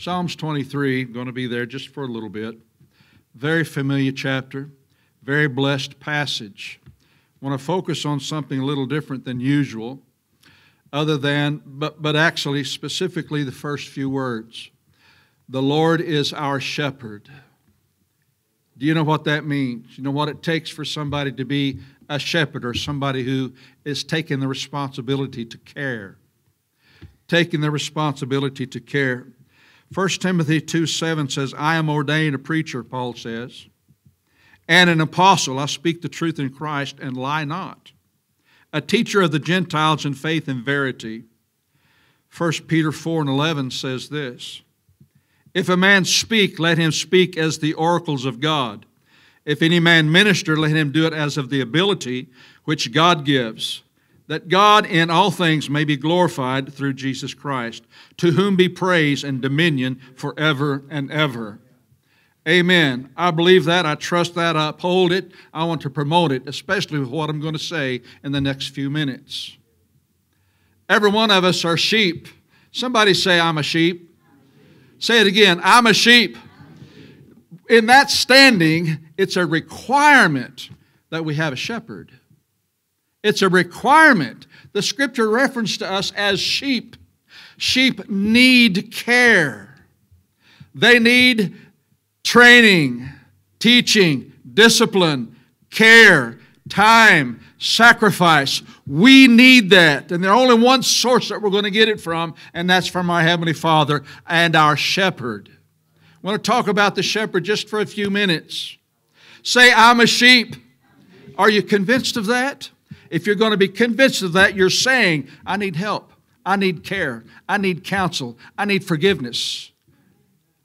Psalms 23, going to be there just for a little bit. Very familiar chapter, very blessed passage. I want to focus on something a little different than usual, other than, but, but actually, specifically the first few words. The Lord is our shepherd. Do you know what that means? You know what it takes for somebody to be a shepherd or somebody who is taking the responsibility to care? Taking the responsibility to care. 1 Timothy 2 7 says, I am ordained a preacher, Paul says, and an apostle. I speak the truth in Christ and lie not. A teacher of the Gentiles in faith and verity. 1 Peter 4 and 11 says this If a man speak, let him speak as the oracles of God. If any man minister, let him do it as of the ability which God gives that God in all things may be glorified through Jesus Christ, to whom be praise and dominion forever and ever. Amen. I believe that. I trust that. I uphold it. I want to promote it, especially with what I'm going to say in the next few minutes. Every one of us are sheep. Somebody say, I'm a sheep. Say it again I'm a sheep. In that standing, it's a requirement that we have a shepherd. It's a requirement. The scripture reference to us as sheep. Sheep need care. They need training, teaching, discipline, care, time, sacrifice. We need that. And there's only one source that we're going to get it from, and that's from our Heavenly Father and our shepherd. I want to talk about the shepherd just for a few minutes. Say, I'm a sheep. Are you convinced of that? If you're going to be convinced of that, you're saying, I need help. I need care. I need counsel. I need forgiveness.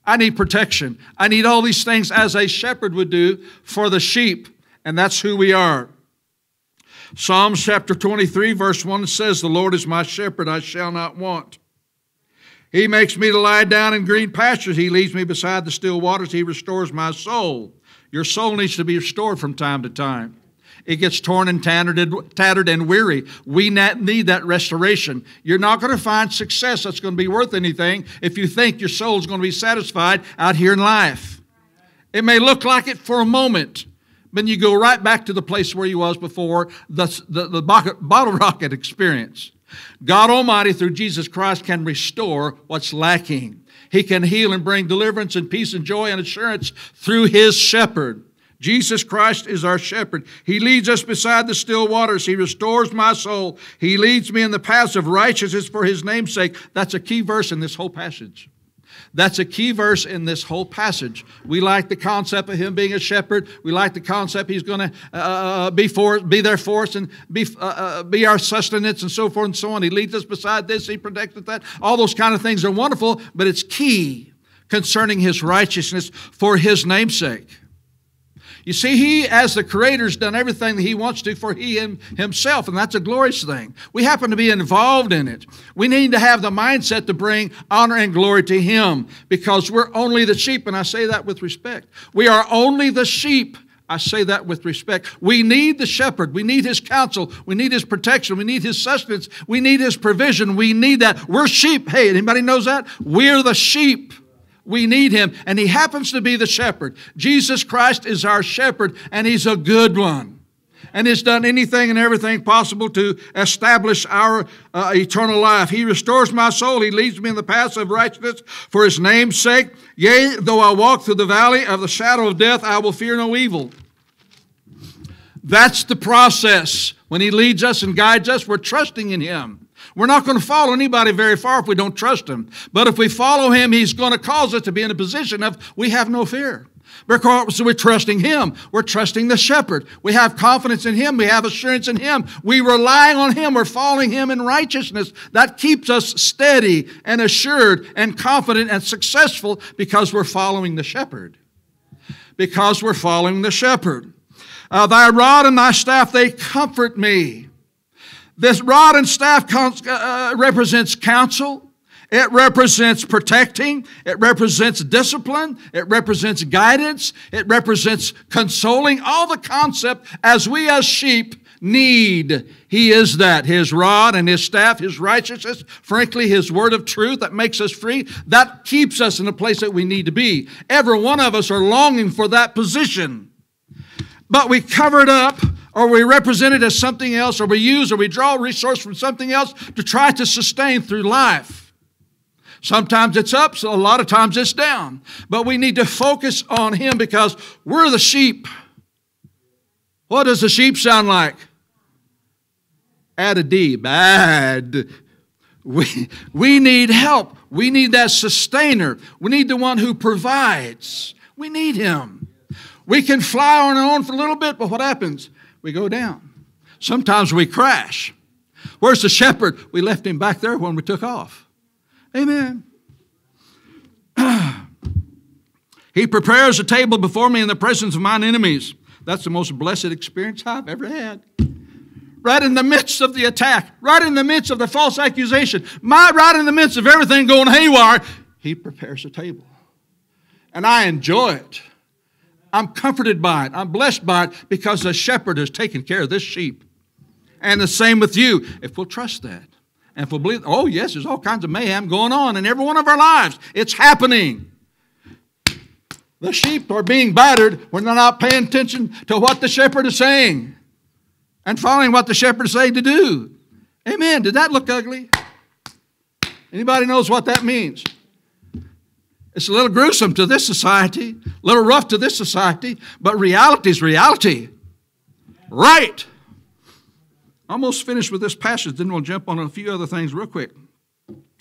I need protection. I need all these things as a shepherd would do for the sheep. And that's who we are. Psalms chapter 23, verse 1 says, The Lord is my shepherd, I shall not want. He makes me to lie down in green pastures. He leads me beside the still waters. He restores my soul. Your soul needs to be restored from time to time. It gets torn and tattered and weary. We need that restoration. You're not going to find success that's going to be worth anything if you think your soul's going to be satisfied out here in life. It may look like it for a moment, but you go right back to the place where you was before the, the, the bottle rocket experience. God Almighty, through Jesus Christ, can restore what's lacking. He can heal and bring deliverance and peace and joy and assurance through His shepherd. Jesus Christ is our shepherd. He leads us beside the still waters. He restores my soul. He leads me in the paths of righteousness for his name's sake. That's a key verse in this whole passage. That's a key verse in this whole passage. We like the concept of him being a shepherd. We like the concept he's going to uh, uh, be for, be there for us and be uh, uh, be our sustenance and so forth and so on. He leads us beside this. He protects that. All those kind of things are wonderful, but it's key concerning his righteousness for his namesake. You see, he, as the creator, has done everything that he wants to for he himself, and that's a glorious thing. We happen to be involved in it. We need to have the mindset to bring honor and glory to him because we're only the sheep, and I say that with respect. We are only the sheep. I say that with respect. We need the shepherd. We need his counsel. We need his protection. We need his sustenance. We need his provision. We need that. We're sheep. Hey, anybody knows that? We're the sheep. We need him, and he happens to be the shepherd. Jesus Christ is our shepherd, and he's a good one. And has done anything and everything possible to establish our uh, eternal life. He restores my soul. He leads me in the paths of righteousness for his name's sake. Yea, though I walk through the valley of the shadow of death, I will fear no evil. That's the process. When he leads us and guides us, we're trusting in him. We're not going to follow anybody very far if we don't trust him. But if we follow him, he's going to cause us to be in a position of we have no fear. Because we're trusting Him. We're trusting the shepherd. We have confidence in Him. We have assurance in Him. We rely on Him. We're following Him in righteousness. That keeps us steady and assured and confident and successful because we're following the shepherd. Because we're following the shepherd. Uh, thy rod and thy staff, they comfort me. This rod and staff uh, uh, represents counsel. It represents protecting. It represents discipline. It represents guidance. It represents consoling. All the concept as we as sheep need. He is that. His rod and his staff, his righteousness, frankly, his word of truth that makes us free, that keeps us in the place that we need to be. Every one of us are longing for that position. But we cover it up, or we represent it as something else, or we use or we draw a resource from something else to try to sustain through life. Sometimes it's up, so a lot of times it's down. But we need to focus on Him because we're the sheep. What does the sheep sound like? Add a D, bad. We, we need help. We need that sustainer. We need the one who provides. We need him. We can fly on and on for a little bit, but what happens? We go down. Sometimes we crash. Where's the shepherd? We left him back there when we took off. Amen. he prepares a table before me in the presence of mine enemies. That's the most blessed experience I've ever had. Right in the midst of the attack, right in the midst of the false accusation, my, right in the midst of everything going haywire, He prepares a table. And I enjoy it. I'm comforted by it. I'm blessed by it because the shepherd has taken care of this sheep. And the same with you, if we'll trust that. And if we'll believe, oh, yes, there's all kinds of mayhem going on in every one of our lives. It's happening. The sheep are being battered when they're not paying attention to what the shepherd is saying and following what the shepherd is saying to do. Amen. Did that look ugly? Anybody knows what that means? It's a little gruesome to this society, a little rough to this society, but reality is reality. Right. Almost finished with this passage, then we'll jump on a few other things real quick.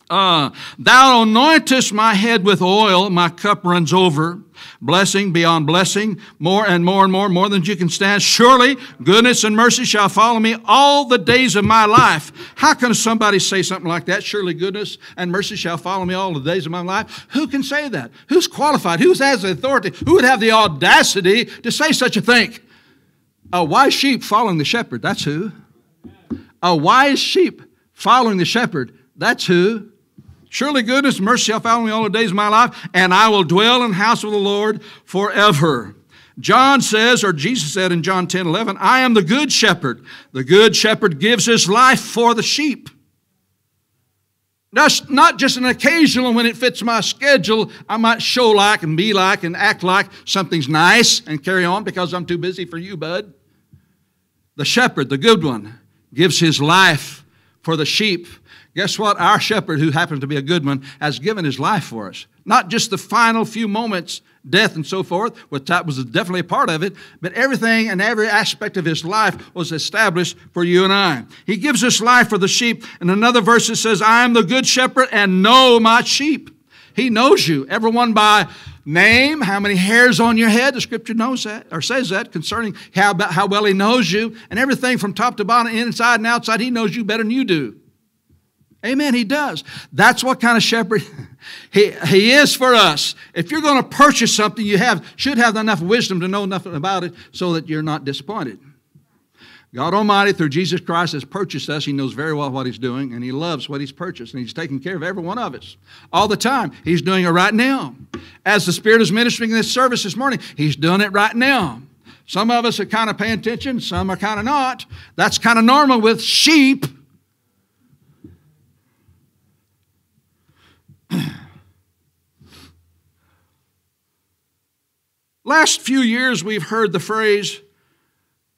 Uh, thou anointest my head with oil, my cup runs over. Blessing beyond blessing, more and more and more, more than you can stand. Surely goodness and mercy shall follow me all the days of my life. How can somebody say something like that? Surely goodness and mercy shall follow me all the days of my life. Who can say that? Who's qualified? Who has the authority? Who would have the audacity to say such a thing? A wise sheep following the shepherd. That's who. A wise sheep following the shepherd. That's who. Surely goodness and mercy shall follow me all the days of my life, and I will dwell in the house of the Lord forever. John says, or Jesus said in John 10 11, I am the good shepherd. The good shepherd gives his life for the sheep. That's not just an occasional when it fits my schedule, I might show like and be like and act like something's nice and carry on because I'm too busy for you, bud. The shepherd, the good one, gives his life for the sheep. Guess what? Our shepherd, who happens to be a good one, has given his life for us. Not just the final few moments, death and so forth, which that was definitely a part of it, but everything and every aspect of his life was established for you and I. He gives us life for the sheep. And another verse, it says, I am the good shepherd and know my sheep. He knows you, everyone by name, how many hairs on your head. The scripture knows that, or says that concerning how, how well he knows you, and everything from top to bottom, inside and outside, he knows you better than you do. Amen. He does. That's what kind of shepherd he, he is for us. If you're going to purchase something, you have should have enough wisdom to know nothing about it so that you're not disappointed. God Almighty, through Jesus Christ, has purchased us. He knows very well what He's doing, and He loves what He's purchased, and He's taking care of every one of us all the time. He's doing it right now. As the Spirit is ministering in this service this morning, He's doing it right now. Some of us are kind of paying attention, some are kind of not. That's kind of normal with sheep. Last few years, we've heard the phrase,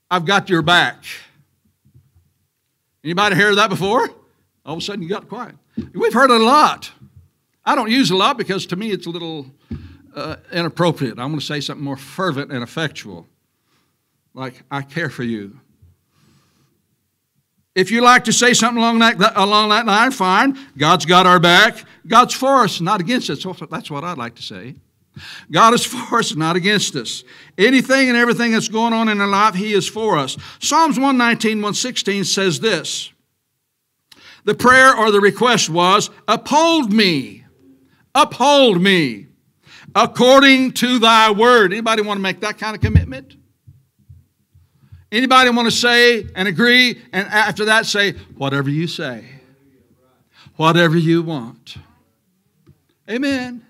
I've got your back. Anybody heard that before? All of a sudden, you got quiet. We've heard it a lot. I don't use a lot because to me it's a little uh, inappropriate. I'm going to say something more fervent and effectual, like, I care for you. If you like to say something along that, along that line, fine. God's got our back. God's for us, not against us. That's what I'd like to say. God is for us, not against us. Anything and everything that's going on in our life, He is for us. Psalms 119, 116 says this The prayer or the request was, Uphold me, uphold me, according to thy word. Anybody want to make that kind of commitment? Anybody want to say and agree and after that say, whatever you say, whatever you want? Amen.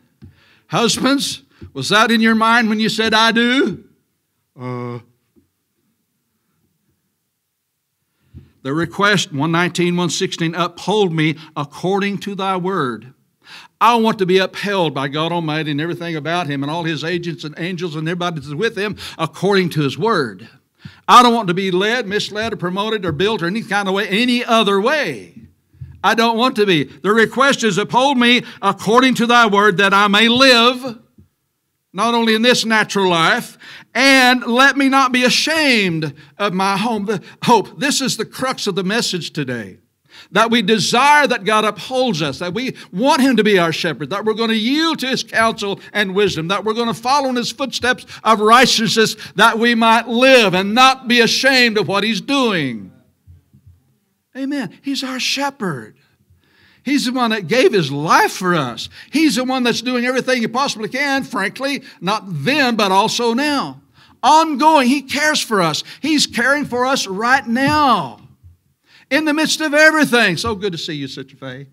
Husbands, was that in your mind when you said, I do? Uh, The request 119, 116, uphold me according to thy word. I want to be upheld by God Almighty and everything about Him and all His agents and angels and everybody that's with Him according to His Word. I don't want to be led, misled, or promoted, or built, or any kind of way, any other way. I don't want to be. The request is uphold me according to thy word that I may live, not only in this natural life, and let me not be ashamed of my home. The hope. This is the crux of the message today. That we desire that God upholds us, that we want Him to be our shepherd, that we're going to yield to His counsel and wisdom, that we're going to follow in His footsteps of righteousness, that we might live and not be ashamed of what He's doing. Amen. He's our shepherd. He's the one that gave his life for us. He's the one that's doing everything he possibly can, frankly, not then, but also now. Ongoing, he cares for us. He's caring for us right now. In the midst of everything. So good to see you, Sister Faye.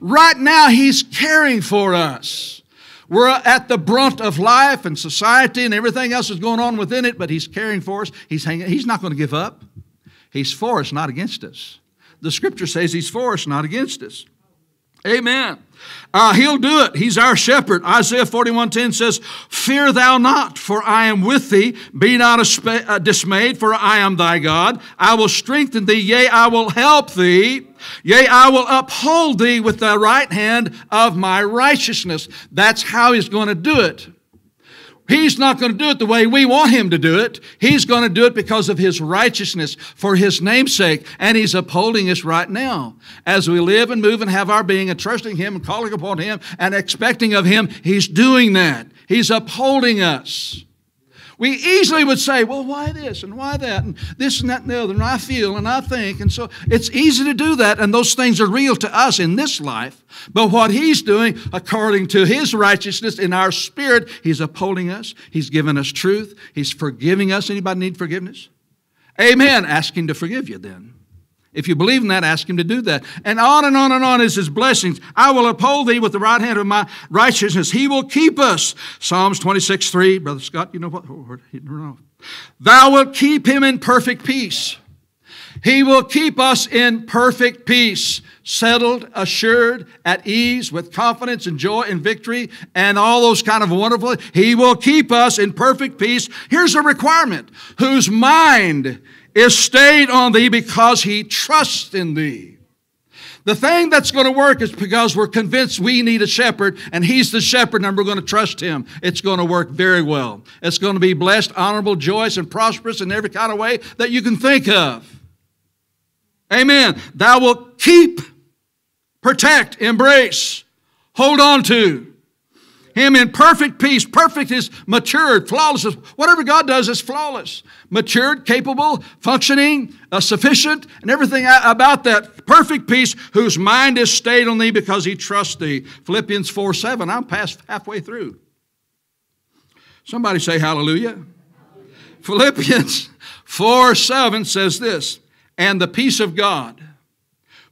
Right now, he's caring for us. We're at the brunt of life and society and everything else is going on within it, but he's caring for us. He's, hanging, he's not going to give up. He's for us, not against us. The scripture says he's for us, not against us. Amen. Uh, he'll do it. He's our shepherd. Isaiah 41:10 says, "Fear thou not, for I am with thee. Be not uh, dismayed, for I am thy God. I will strengthen thee; yea, I will help thee. Yea, I will uphold thee with the right hand of my righteousness." That's how he's going to do it. He's not going to do it the way we want him to do it. He's going to do it because of his righteousness for his namesake. And he's upholding us right now. As we live and move and have our being and trusting him and calling upon him and expecting of him, he's doing that. He's upholding us. We easily would say, well, why this and why that and this and that and the other, and I feel and I think. And so it's easy to do that, and those things are real to us in this life. But what He's doing, according to His righteousness in our spirit, He's upholding us, He's given us truth, He's forgiving us. Anybody need forgiveness? Amen. Ask Him to forgive you then. If you believe in that, ask him to do that. And on and on and on is his blessings. I will uphold thee with the right hand of my righteousness. He will keep us. Psalms 26, 3. Brother Scott, you know what? Oh, Thou wilt keep him in perfect peace. He will keep us in perfect peace, settled, assured, at ease, with confidence and joy and victory, and all those kind of wonderful. He will keep us in perfect peace. Here's a requirement whose mind is stayed on thee because he trusts in thee. The thing that's going to work is because we're convinced we need a shepherd and he's the shepherd and we're going to trust him. It's going to work very well. It's going to be blessed, honorable, joyous, and prosperous in every kind of way that you can think of. Amen. Thou wilt keep, protect, embrace, hold on to him in perfect peace. Perfect is matured, flawless. Whatever God does is flawless. Matured, capable, functioning, uh, sufficient, and everything about that. Perfect peace, whose mind is stayed on thee because he trusts thee. Philippians 4 7. I'm past halfway through. Somebody say hallelujah. hallelujah. Philippians 4 7 says this, and the peace of God,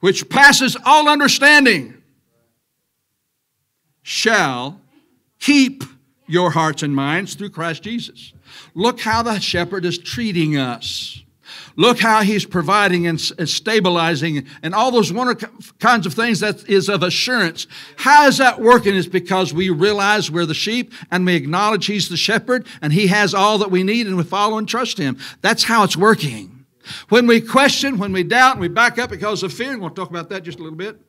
which passes all understanding, shall Keep your hearts and minds through Christ Jesus. Look how the shepherd is treating us. Look how he's providing and, stabilizing and all those wonderful kinds of things that is of assurance. How is that working? It's because we realize we're the sheep and we acknowledge he's the shepherd and he has all that we need and we follow and trust him. That's how it's working. When we question, when we doubt, and we back up because of fear, and we'll talk about that just a little bit.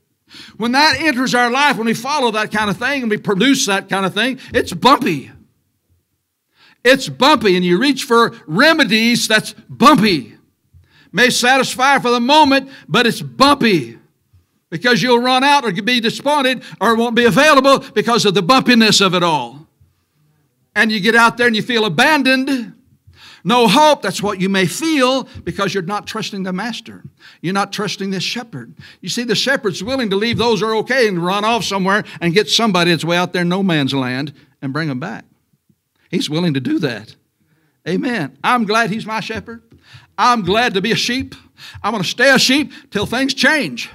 When that enters our life, when we follow that kind of thing and we produce that kind of thing, it's bumpy. It's bumpy, and you reach for remedies that's bumpy. May satisfy for the moment, but it's bumpy because you'll run out or be disappointed or won't be available because of the bumpiness of it all. And you get out there and you feel abandoned no hope, that's what you may feel because you're not trusting the master. You're not trusting the shepherd. You see, the shepherd's willing to leave those who are okay and run off somewhere and get somebody that's way out there in no man's land and bring them back. He's willing to do that. Amen. I'm glad he's my shepherd. I'm glad to be a sheep. I'm going to stay a sheep till things change.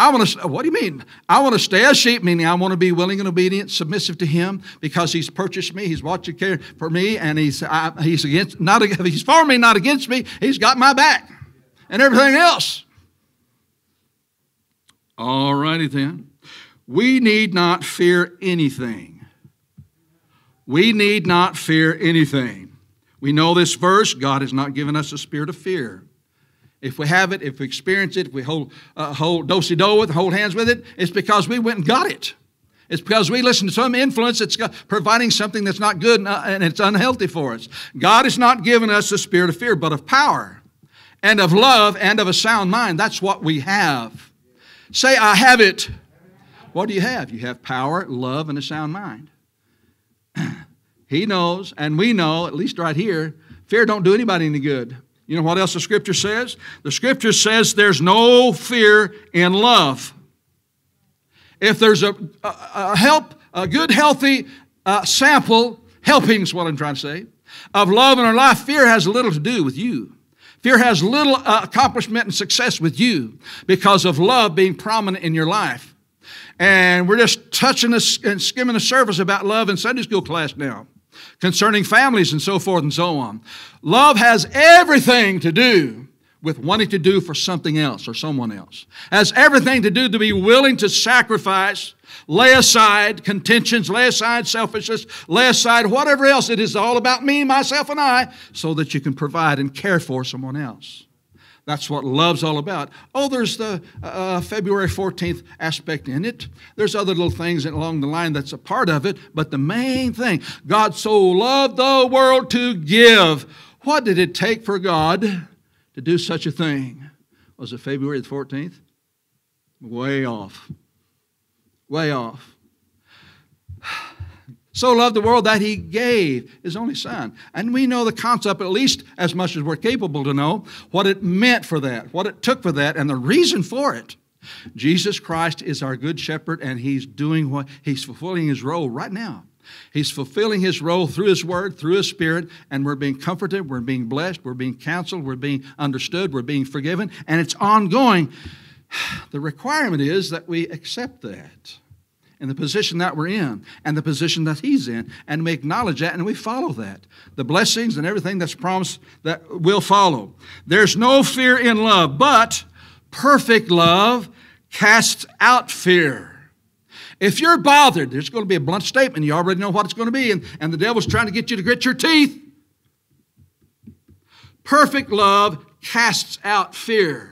I want to, what do you mean? I want to stay a sheep, meaning I want to be willing and obedient, submissive to Him because He's purchased me. He's watching care for me, and He's, I, he's against, not, He's for me, not against me. He's got my back. and everything else. All righty then. We need not fear anything. We need not fear anything. We know this verse God has not given us a spirit of fear. If we have it, if we experience it, if we hold, uh, hold do-si-do with hold hands with it, it's because we went and got it. It's because we listen to some influence that's providing something that's not good uh, and it's unhealthy for us. God has not given us a spirit of fear, but of power and of love and of a sound mind. That's what we have. Say, I have it. What do you have? You have power, love, and a sound mind. he knows, and we know, at least right here, fear don't do anybody any good. You know what else the scripture says? The scripture says there's no fear in love. If there's a, a, a help, a good, healthy uh, sample, helping is what I'm trying to say, of love in our life, fear has little to do with you. Fear has little uh, accomplishment and success with you because of love being prominent in your life. And we're just touching this and skimming the surface about love in Sunday school class now concerning families and so forth and so on. Love has everything to do with wanting to do for something else or someone else. Has everything to do to be willing to sacrifice, lay aside contentions, lay aside selfishness, lay aside whatever else it is all about me, myself, and I, so that you can provide and care for someone else. That's what love's all about. Oh, there's the uh, uh February 14th aspect in it. There's other little things along the line that's a part of it, but the main thing God so loved the world to give. What did it take for God to do such a thing? Was it February the 14th? Way off. Way off so loved the world that he gave his only son. And we know the concept, at least as much as we're capable to know, what it meant for that, what it took for that, and the reason for it. Jesus Christ is our good shepherd, and he's doing what he's fulfilling his role right now. He's fulfilling his role through his word, through his spirit, and we're being comforted, we're being blessed, we're being counseled, we're being understood, we're being forgiven, and it's ongoing. The requirement is that we accept that in the position that we're in and the position that He's in. And we acknowledge that and we follow that. The blessings and everything that's promised that will follow. There's no fear in love, but perfect love casts out fear. If you're bothered, there's going to be a blunt statement. You already know what it's going to be, and, and the devil's trying to get you to grit your teeth. Perfect love casts out fear.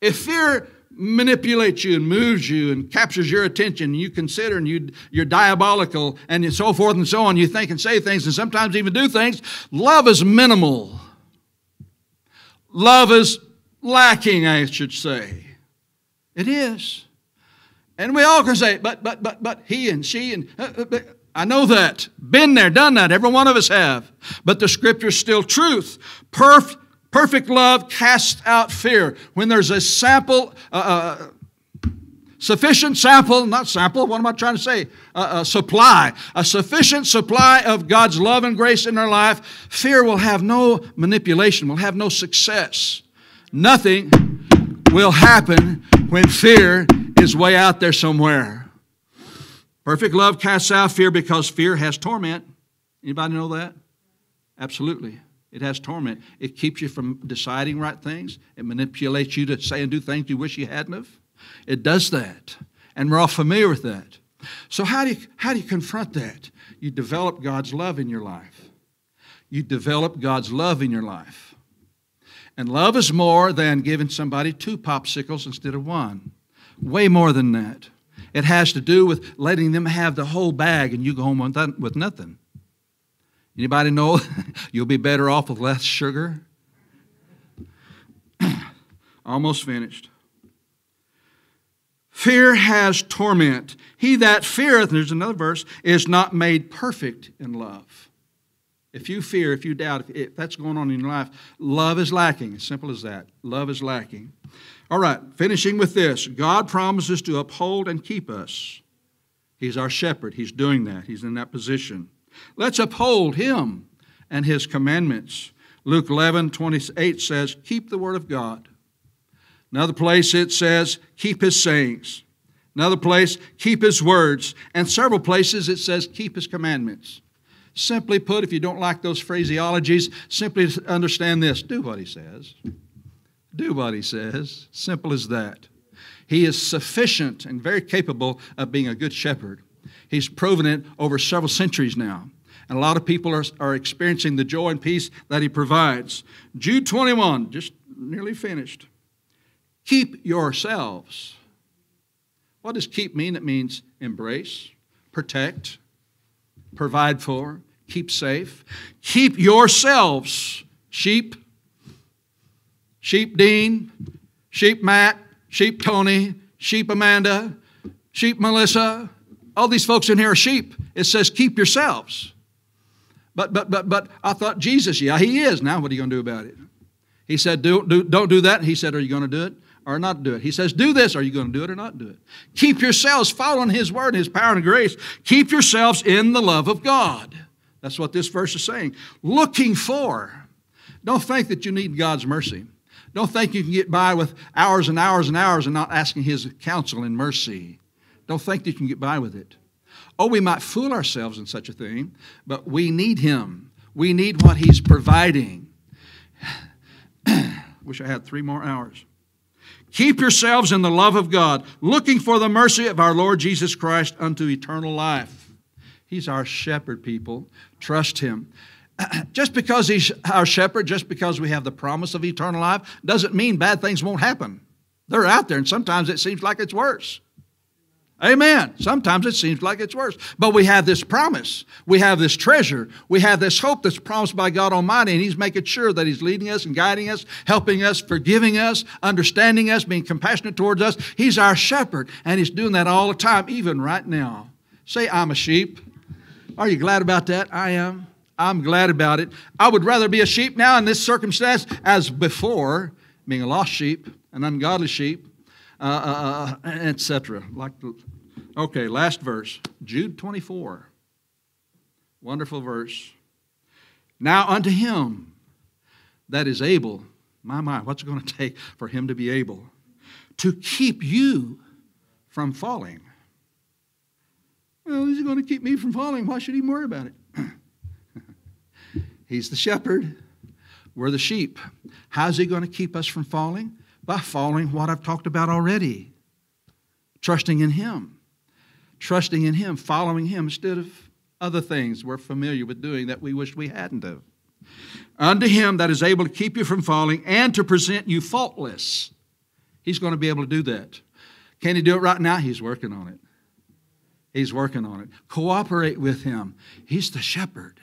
If fear manipulates you and moves you and captures your attention. You consider and you, you're diabolical and so forth and so on. You think and say things and sometimes even do things. Love is minimal. Love is lacking, I should say. It is. And we all can say, but, but, but, but, he and she and, uh, uh, but, I know that. Been there, done that. Every one of us have. But the scripture's still truth. Perfect Perfect love casts out fear. When there's a sample, uh, uh, sufficient sample, not sample, what am I trying to say? Uh, supply, a sufficient supply of God's love and grace in our life, fear will have no manipulation, will have no success. Nothing will happen when fear is way out there somewhere. Perfect love casts out fear because fear has torment. Anybody know that? Absolutely. It has torment. It keeps you from deciding right things. It manipulates you to say and do things you wish you hadn't have. It does that. And we're all familiar with that. So how do you, how do you confront that? You develop God's love in your life. You develop God's love in your life. And love is more than giving somebody two popsicles instead of one. Way more than that. It has to do with letting them have the whole bag and you go home with nothing. Anybody know you'll be better off with less sugar? Almost finished. Fear has torment. He that feareth, there's another verse, is not made perfect in love. If you fear, if you doubt, if, that's going on in your life, love is lacking. Simple as that. Love is lacking. All right, finishing with this God promises to uphold and keep us. He's our shepherd. He's doing that, He's in that position. Let's uphold him and his commandments. Luke 11, 28 says, Keep the word of God. Another place it says, Keep his sayings. Another place, keep his words. And several places it says, Keep his commandments. Simply put, if you don't like those phraseologies, simply understand this do what he says. Do what he says. Simple as that. He is sufficient and very capable of being a good shepherd. He's proven it over several centuries now. And a lot of people are, are experiencing the joy and peace that he provides. Jude 21, just nearly finished. Keep yourselves. What does keep mean? It means embrace, protect, provide for, keep safe. Keep yourselves, sheep, sheep Dean, sheep Matt, sheep Tony, sheep Amanda, sheep Melissa. All these folks in here are sheep. It says keep yourselves. But but but but I thought Jesus, yeah, he is. Now what are you going to do about it? He said, do, do, don't do that. He said, Are you going to do it? or not do it. He says, Do this. Are you going to do it or not do it? Keep yourselves following His word, His power and grace. Keep yourselves in the love of God. That's what this verse is saying. Looking for. Don't think that you need God's mercy. Don't think you can get by with hours and hours and hours and not asking His counsel and mercy. Don't think that you can get by with it. Oh, we might fool ourselves in such a thing, but we need Him. We need what He's providing. Wish I had three more hours. Keep yourselves in the love of God, looking for the mercy of our Lord Jesus Christ unto eternal life. He's our shepherd, people. Trust Him. Just because He's our shepherd, just because we have the promise of eternal life, doesn't mean bad things won't happen. They're out there, and sometimes it seems like it's worse. Amen. Sometimes it seems like it's worse. But we have this promise. We have this treasure. We have this hope that's promised by God Almighty, and He's making sure that He's leading us and guiding us, helping us, forgiving us, understanding us, being compassionate towards us. He's our shepherd, and He's doing that all the time, even right now. Say, I'm a sheep. Are you glad about that? I am. I'm glad about it. I would rather be a sheep now in this circumstance as before, being a lost sheep, an ungodly sheep, uh, uh, uh etc. Like, okay, last verse, Jude 24. Wonderful verse. Now unto him that is able, my my, what's it going to take for him to be able to keep you from falling? Well, he's going to keep me from falling. Why should he worry about it? he's the shepherd. We're the sheep. How's he going to keep us from falling? By following what I've talked about already. Trusting in Him. Trusting in Him, following Him instead of other things we're familiar with doing that we wish we hadn't of. Unto Him that is able to keep you from falling and to present you faultless. He's going to be able to do that. Can He do it right now? He's working on it. He's working on it. Cooperate with Him. He's the shepherd.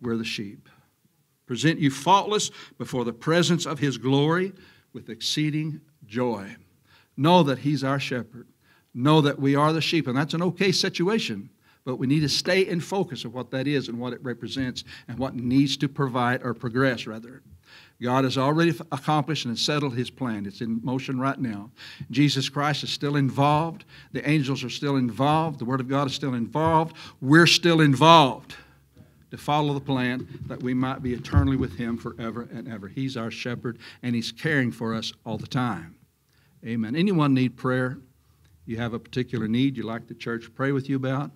We're the sheep. Present you faultless before the presence of His glory with exceeding joy. Know that He's our shepherd. Know that we are the sheep, and that's an okay situation, but we need to stay in focus of what that is and what it represents and what needs to provide or progress, rather. God has already accomplished and settled His plan. It's in motion right now. Jesus Christ is still involved. The angels are still involved. The Word of God is still involved. We're still involved to follow the plan that we might be eternally with Him forever and ever. He's our shepherd, and He's caring for us all the time. Amen. Anyone need prayer? You have a particular need you'd like the church to pray with you about?